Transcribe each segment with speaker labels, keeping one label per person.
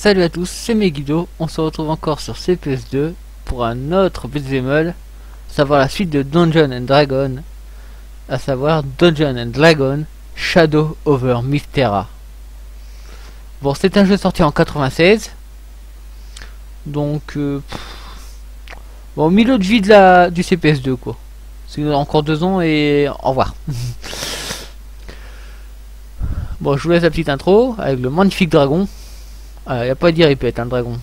Speaker 1: Salut à tous, c'est Meguido, on se retrouve encore sur CPS2 pour un autre beat'em savoir la suite de Dungeon Dragon, à savoir Dungeon Dragon Shadow over Mystera. Bon, c'est un jeu sorti en 96, donc euh, bon, au milieu de vie de la, du CPS2 quoi. C'est encore deux ans et au revoir. bon, je vous laisse la petite intro avec le magnifique dragon. Il euh, n'y a pas à dire, il peut être un dragon.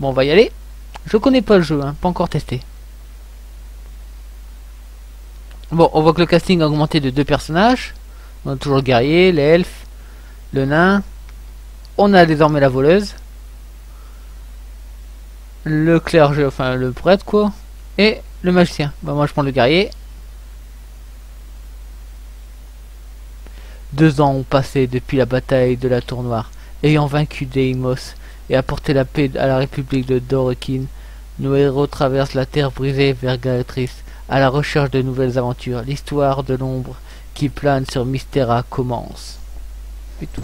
Speaker 1: Bon, on va y aller. Je connais pas le jeu, hein, pas encore testé. Bon, on voit que le casting a augmenté de deux personnages. On a toujours le guerrier, l'elfe, le nain. On a désormais la voleuse. Le clergé, enfin le prêtre quoi. Et le magicien. Bah moi je prends le guerrier. Deux ans ont passé depuis la bataille de la Tour Noire. Ayant vaincu Deimos et apporté la paix à la République de Dorokin, nos héros traversent la terre brisée vers Galatrice à la recherche de nouvelles aventures. L'histoire de l'ombre qui plane sur Mystera commence. Et tout.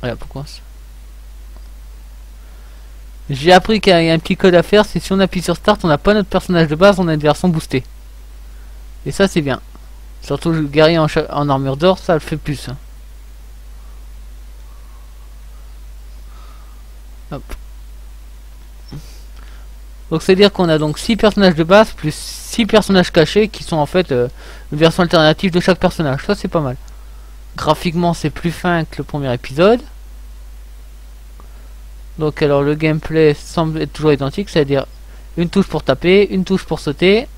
Speaker 1: Voilà pourquoi J'ai appris qu'il y a un petit code à faire, c'est si on appuie sur Start, on n'a pas notre personnage de base, on a une version boostée. Et ça c'est bien. Surtout le guerrier en, armure d'or, ça le fait plus. Hein. Donc c'est à dire qu'on a donc 6 personnages de base plus 6 personnages cachés qui sont en fait euh, une version alternative de chaque personnage. Ça c'est pas mal. Graphiquement c'est plus fin que le premier épisode. Donc alors le gameplay semble être toujours identique, c'est-à-dire une touche pour taper, une touche pour sauter,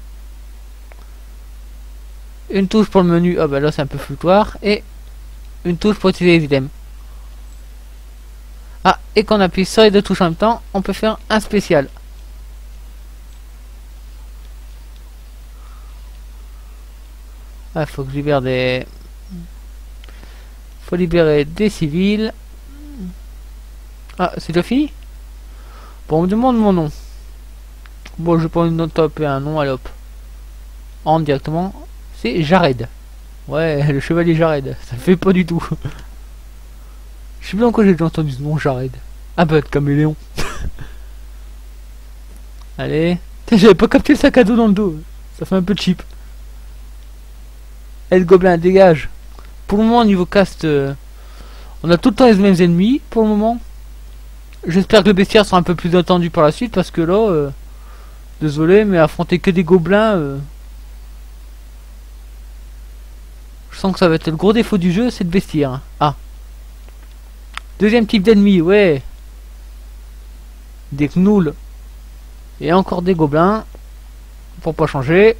Speaker 1: une touche pour le menu, ah bah là c'est un peu floutoir, et une touche pour utiliser les items. Ah, et qu'on appuie sur les deux touches en même temps, on peut faire un spécial. Ah, faut que je libère des... Faut libérer des civils. Ah, c'est déjà fini? Bon, on me demande mon nom. Bon, je prendre une taper un nom, allez hop. En directement. C'est Jared. Ouais, le chevalier Jared. Ça fait pas du tout. Je sais bien encore j'ai déjà entendu ce nom, Jared. Ah bah, caméléon. Allez. J'avais pas capté le sac à dos dans le dos. Ça fait un peu cheap. Et le gobelin, dégage. Pour le moment, au niveau cast, euh, on a tout le temps les mêmes ennemis, pour le moment. J'espère que le bestiaire sera un peu plus attendu par la suite, parce que là, euh, désolé, mais affronter que des gobelins, euh, Je sens que ça va être le gros défaut du jeu, c'est de vestir. Ah. Deuxième type d'ennemi, ouais. Des gnouls. Et encore des gobelins. Pour pas changer.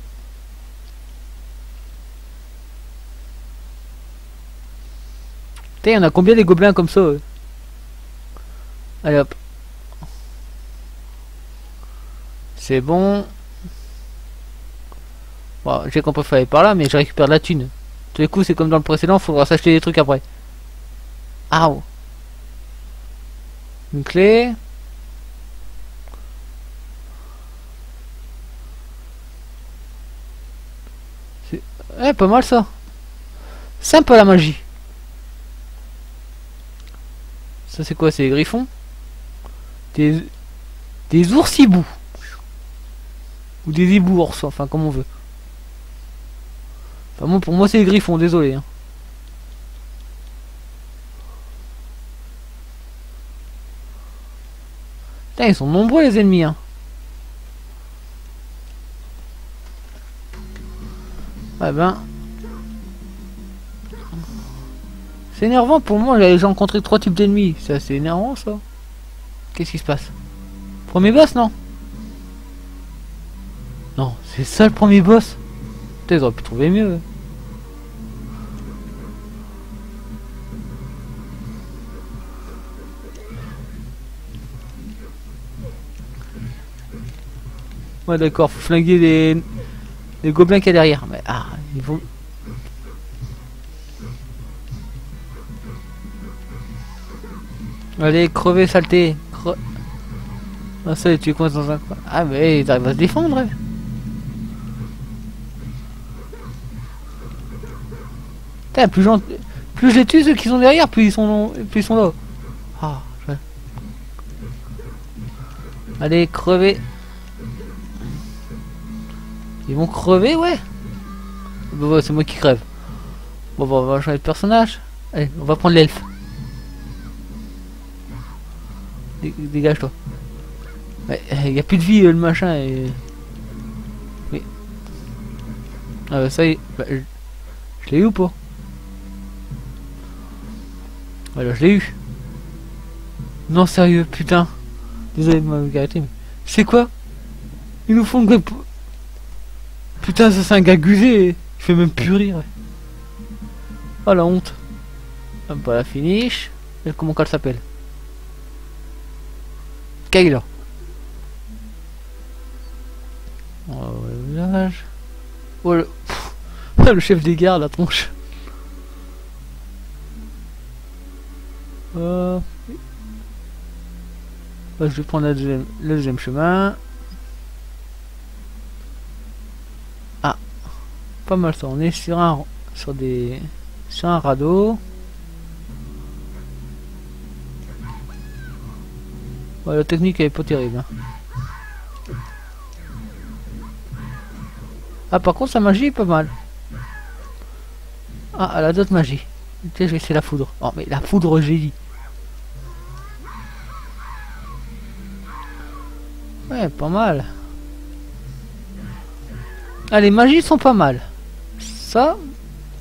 Speaker 1: Putain, on a combien des gobelins comme ça Allez hop. C'est bon. Bon, j'ai compris qu'il fallait par là, mais je récupère de la thune. Du coup, c'est comme dans le précédent, faudra s'acheter des trucs après. Ah Une clé. C'est eh, pas mal ça. Sympa la magie. Ça c'est quoi C'est des griffons Des des oursibous ou des hibours, enfin comme on veut pour moi, c'est les griffons, désolé. Hein. ils sont nombreux les ennemis. Hein. Ah ben. C'est énervant pour moi, j'ai rencontré trois types d'ennemis. C'est assez énervant ça. Qu'est-ce qui se passe? Premier boss, non? Non, c'est ça le premier boss? Ils pu trouver mieux. Ouais d'accord, faut flinguer les, gobelins qu'il y a derrière. Mais ah, il faut... Allez, crever, saleté. Ah ça, tu es coincé dans un coin. Ah mais ils arrivent à se défendre. Putain, plus, j'en- plus je les tue, ceux qui sont derrière, plus ils sont, plus ils sont là. Ah, Allez, crever. Ils vont crever, ouais. Bon, bah, c'est moi qui crève. Bon, bah, on va changer de personnage. Allez, on va prendre l'elfe. Dé- Dégage-toi. Ouais, il y a plus de vie, euh, le machin. Et... Oui. Ah bah ça y est. Bah, je je l'ai eu ou pas? Voilà, je l'ai eu. Non, sérieux, putain. Désolé de arrêté, mais... C'est quoi? Ils nous font... Putain, ça c'est un gars gusé. Il fait même plus rire. Oh la honte. Hop, voilà, finish. Comment qu'elle s'appelle? Kayla. Oh, le village. Oh, le... Le chef des gardes, la tronche. Euh... Je vais prendre la deuxième- le deuxième chemin. Ah, pas mal ça. On est sur un, sur des, sur un radeau. La technique elle est pas terrible. hein. Ah, par contre, sa magie est pas mal. Ah, elle a d'autres magies. Je vais essayer la foudre. Oh, mais la foudre, j'ai dit. Ouais, pas mal. Ah, les magies sont pas mal. Ça,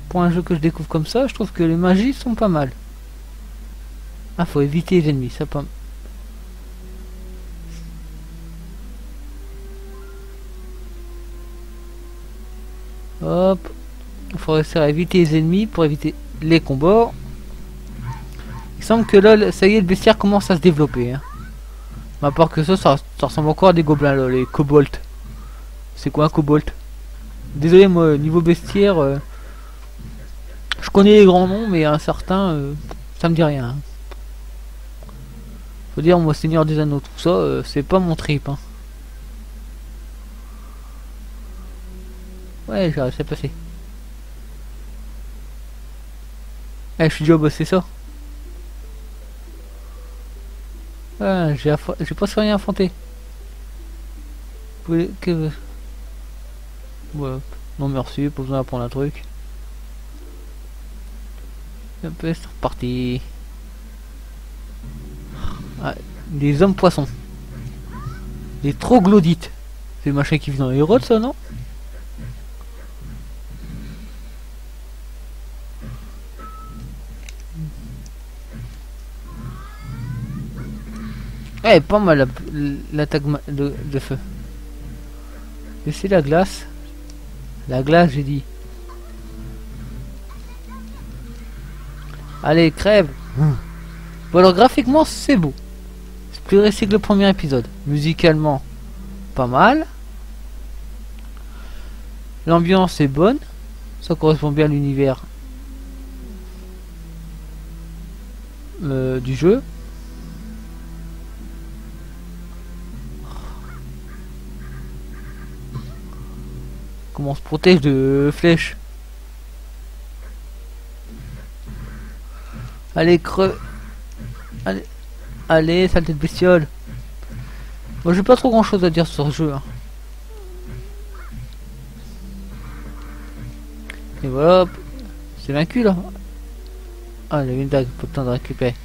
Speaker 1: pour un jeu que je découvre comme ça, je trouve que les magies sont pas mal. Ah, faut éviter les ennemis, ça pas. Hop. Faut réussir à éviter les ennemis pour éviter les combats. Il semble que là, ça y est, le bestiaire commence à se développer. Hein. À part que ça, ça, ça ressemble encore à des gobelins, là, les kobolds. C'est quoi un kobold? Désolé, moi, niveau bestiaire, euh, je connais les grands noms, mais un certain, euh, ça me dit rien. hein. Faut dire, moi, Seigneur des Anneaux, tout ça, euh, c'est pas mon trip. Hein. Ouais, réussi à Eh, je suis déjà bossé ça. Ah, j'ai pas rien affronté. Que... Ouais. Non merci, pas besoin d'apprendre un truc. Un peu, c'est reparti. Ah, des hommes poissons. Des troglodytes. C'est le machin qui vit dans les grottes ça non? Eh, pas mal la- l'attaque de, de feu. Et c'est la glace. La glace, j'ai dit. Allez, crève. Bon, alors graphiquement, c'est beau. C'est plus réussi que le premier épisode. Musicalement, pas mal. L'ambiance est bonne. Ça correspond bien à l'univers euh, du jeu. Comment on se protège de flèches Allez, creux Allez, allez, saleté de bestiole Moi j'ai pas trop grand chose à dire sur ce jeu. hein. Et voilà, c'est vaincu là. Ah, il y une dague, pas le temps de récupérer.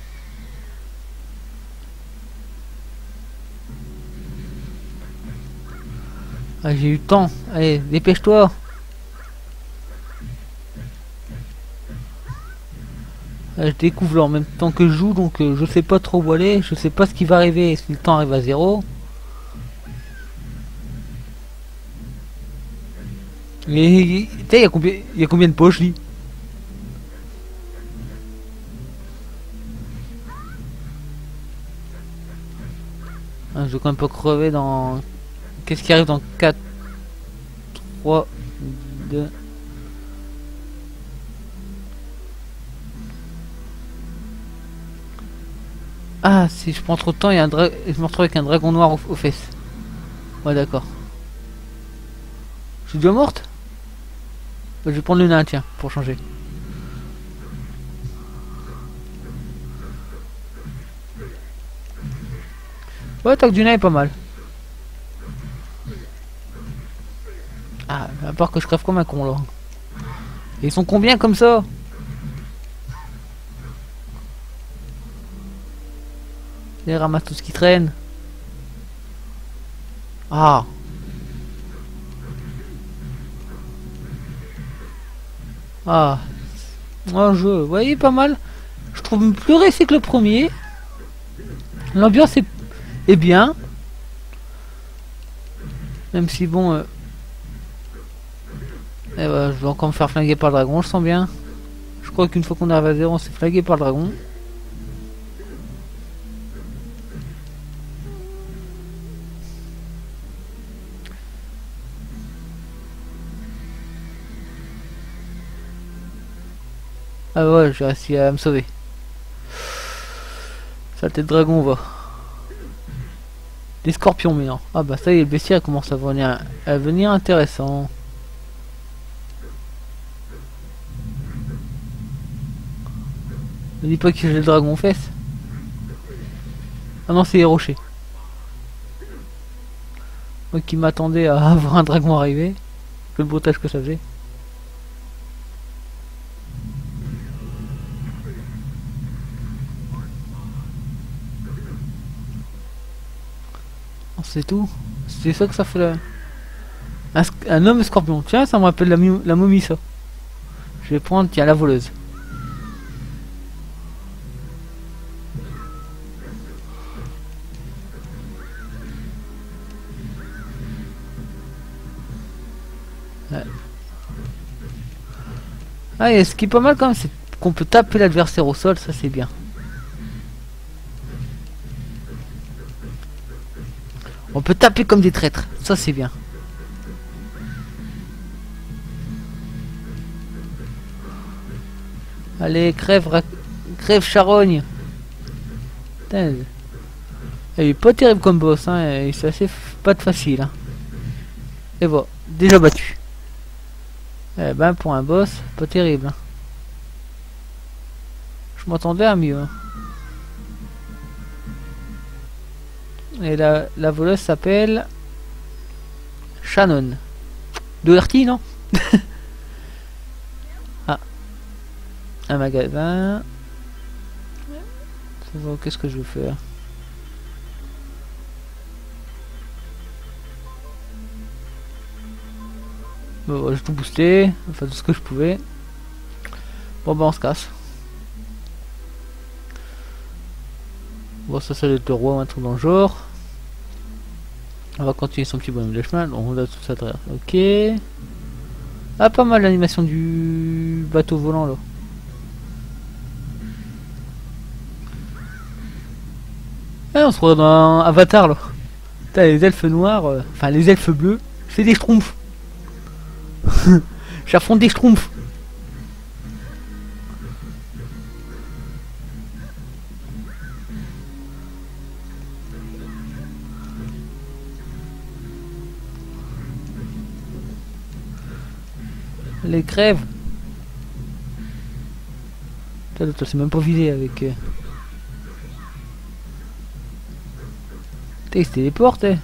Speaker 1: Ah, j'ai eu le temps. Allez, dépêche-toi. Ah, je découvre en même temps que je joue, donc euh, je sais pas trop où aller. Je sais pas ce qui va arriver si le temps arrive à zéro. Et il y a combien, y a combien de poches, lui Ah, Je vais quand même pas crever dans... Qu'est-ce qui arrive dans 4, 3, 2... Ah, si je prends trop de temps, il y a un dra... je me retrouve avec un dragon noir aux, fesses. Ouais, d'accord. Je suis déjà morte? Bah, je vais prendre le nain, tiens, pour changer. Ouais, l'attaque du nain est pas mal. Ah, à part que je crève comme un con là. ils sont combien comme ça? Les ramasse tout ce qui traîne. Ah Ah Un jeu, vous voyez, pas mal. Je trouve plus réussi que le premier. L'ambiance est, bien. Même si bon... Euh... Vais encore me faire flinguer par le dragon, je sens bien. Je crois qu'une fois qu'on arrive à zéro, on s'est flingué par le dragon. Ah ouais, j'ai réussi à me sauver. Saleté de dragon, va. Des scorpions mais non. Ah bah ça y est, le bestiaire commence à venir intéressant. Ne dis pas que j'ai le dragon fesse. Ah non, c'est les rochers. Moi qui m'attendais à avoir un dragon arrivé. Le brutage que ça faisait. c'est tout. C'est ça que ça fait Un, homme scorpion. Tiens, ça me rappelle la, la momie, ça. Je vais prendre, tiens, la voleuse. Ah, et ce qui est pas mal quand même, c'est qu'on peut taper l'adversaire au sol, ça c'est bien. On peut taper comme des traîtres. Ça, c'est bien. Allez, crève, crève charogne. Il est pas terrible comme boss, hein. C'est assez pas de facile. Hein. Et voilà, déjà battu. Eh ben, pour un boss, pas terrible. Je m'attendais à mieux. Et la, la voleuse s'appelle Shannon. Doherty, non? Ah. Un magasin. Qu'est-ce que je veux faire? Bon, j'ai tout boosté, enfin tout ce que je pouvais. Bon bah on se casse. Bon, ça, c'est le roi, un truc dans le genre. On va continuer son petit bonhomme de chemin. on a tout ça derrière. Ok. Ah, pas mal l'animation du bateau volant là. Ah, on se retrouve dans Avatar là. T'as les elfes noirs, euh, enfin les elfes bleus, c'est des schtroumpfs. J'affronte des schtroumpfs. les crèves. Toi, c'est même pas visé avec. Euh... les téléporte. Hein.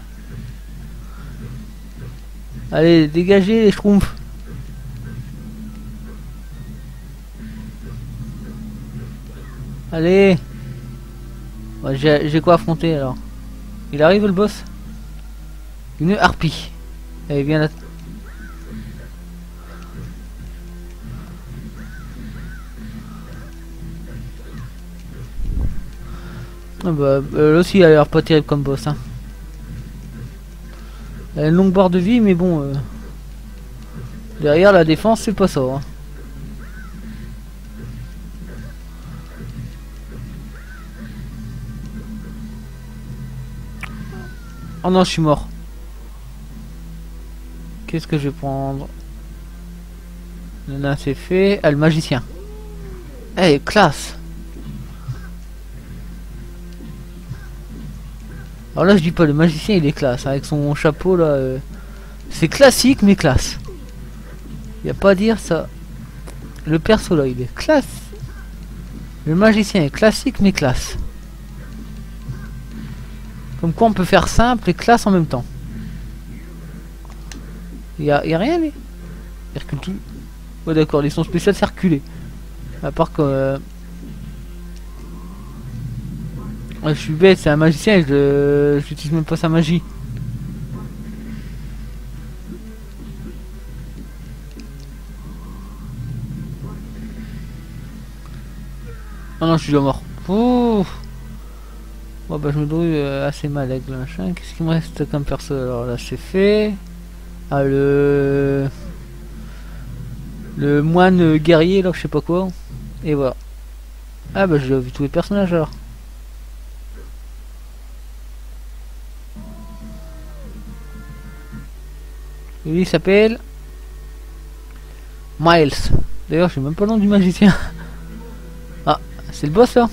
Speaker 1: Allez, dégagez les schtroumpfs. Allez. J'ai quoi affronter alors? Il arrive le boss? Une harpie. Elle vient là. Ah bah, euh, là aussi, il a l'air pas terrible comme boss. Hein. Elle a une longue barre de vie, mais bon. Euh, derrière la défense, c'est pas ça. Hein. Oh non, je suis mort. Qu'est-ce que je vais prendre? Là, c'est fait. Ah, le magicien. Eh, classe Alors là, je dis pas, le magicien il est classe, avec son chapeau là. Euh, c'est classique mais classe. Y a pas à dire ça. Le perso là, il est classe. Le magicien est classique mais classe. Comme quoi on peut faire simple et classe en même temps. Il y a, y a rien, mais... Hercule tout. Ouais d'accord, les sons spéciaux c'est reculé. À part que... Euh, je suis bête, c'est un magicien, je j'utilise même pas sa magie. Oh non, je suis déjà mort. Ouh. Bon bah je me débrouille euh, assez mal avec le machin. Qu'est-ce qui me reste comme perso Alors là c'est fait. Ah le... Le moine guerrier là, je sais pas quoi. Et voilà. Ah bah j'ai vu tous les personnages alors. Lui il s'appelle... Miles. D'ailleurs je sais même pas le nom du magicien. ah, c'est le boss là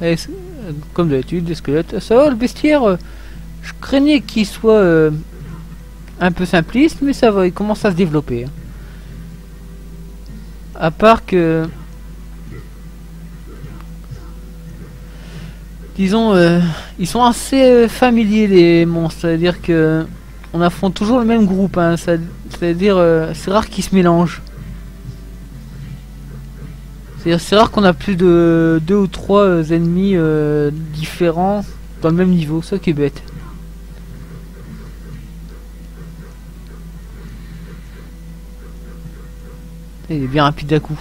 Speaker 1: Et, comme d'habitude, des squelettes. Ça va, le bestiaire, je craignais qu'il soit euh, un peu simpliste, mais ça va, il commence à se développer. Hein. À part que... Disons, euh, ils sont assez familiers les monstres, c'est-à-dire que on affronte toujours le même groupe, hein, c'est-à-dire c'est rare qu'ils se mélangent. C'est rare qu'on a plus de deux ou trois euh, ennemis euh, différents dans le même niveau, ça qui est bête. Il est bien rapide d'un coup.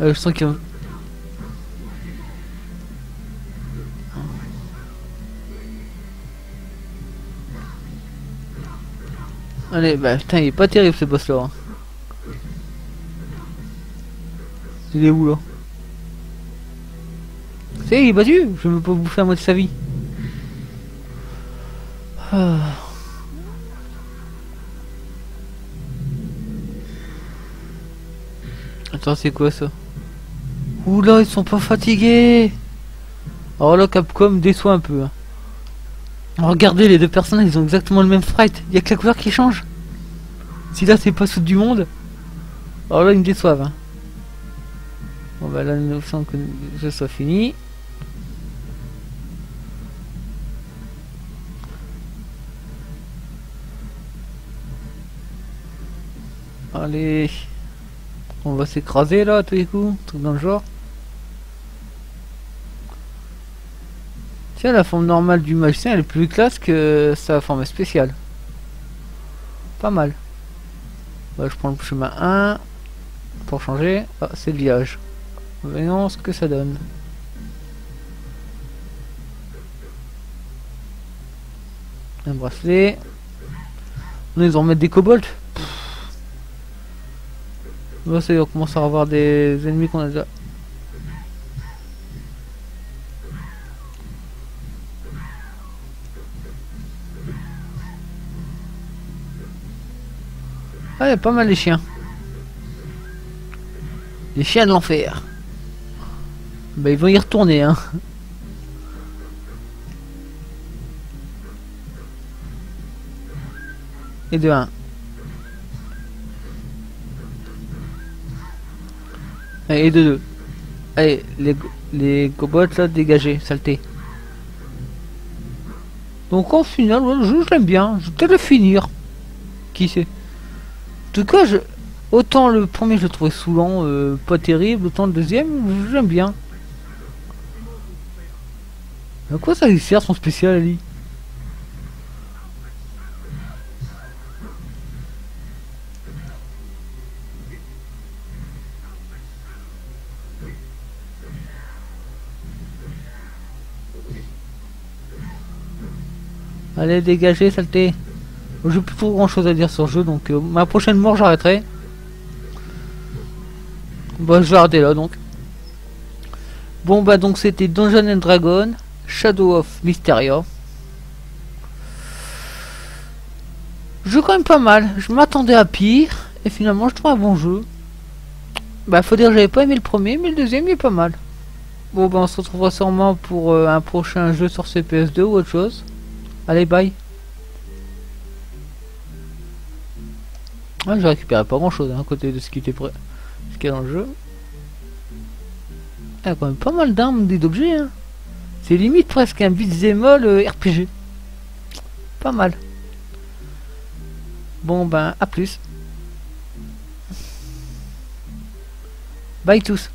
Speaker 1: Euh, je sens qu'il Allez, bah putain, il est pas terrible ce boss là. Hein. Il est où là? C'est il est battu Je veux pas bouffer à moitié sa vie. Ah. Attends, c'est quoi ça? Oula, ils sont pas fatigués Alors là, Capcom déçoit un peu. Hein. Regardez, les deux personnages, ils ont exactement le même sprite. Il y a que la couleur qui change. Si là, c'est pas sous du monde. Alors là, ils me déçoivent. Hein. Bon bah là nous sommes que ce soit fini. Allez, on va s'écraser là tous les coups, truc dans le genre. Tiens, la forme normale du magicien elle est plus classe que sa forme spéciale. Pas mal. Bah, je prends le chemin 1 pour changer. Ah, c'est le village. Voyons ce que ça donne. Un bracelet. Non, ils vont remettre des kobolds. Là, ça y est, on commence à avoir des ennemis qu'on a déjà. Ah, y a pas mal les chiens. Les chiens de l'enfer. Bah ils vont y retourner hein. Et de 1. Et de 2. Allez, les, les cobots là, dégagez, saleté. Donc en final, je, l'aime bien. Je vais le finir. Qui sait? Tout cas, je, autant le premier je le trouvais saoulant, euh, pas terrible, autant le deuxième, j'aime bien. À quoi ça lui sert son spécial Ali? Allez dégagez saleté J'ai plus trop grand chose à dire sur le jeu donc euh, ma prochaine mort j'arrêterai Bon je vais arrêter là donc Bon bah donc c'était Dungeon and Dragon Shadow of Mysteria. Jeu quand même pas mal. Je m'attendais à pire. Et finalement, je trouve un bon jeu. Bah, faut dire que j'avais pas aimé le premier, mais le deuxième, il est pas mal. Bon, bah, on se retrouvera sûrement pour euh, un prochain jeu sur CPS2 ou autre chose. Allez, bye. Ouais, j'ai récupéré pas grand chose hein, à côté de ce qui était prêt. Ce qu'il y a dans le jeu. Il y a quand même pas mal d'armes et d'objets. Hein. C'est limite presque un beat'em euh, RPG. Pas mal. Bon ben, à plus. Bye tous.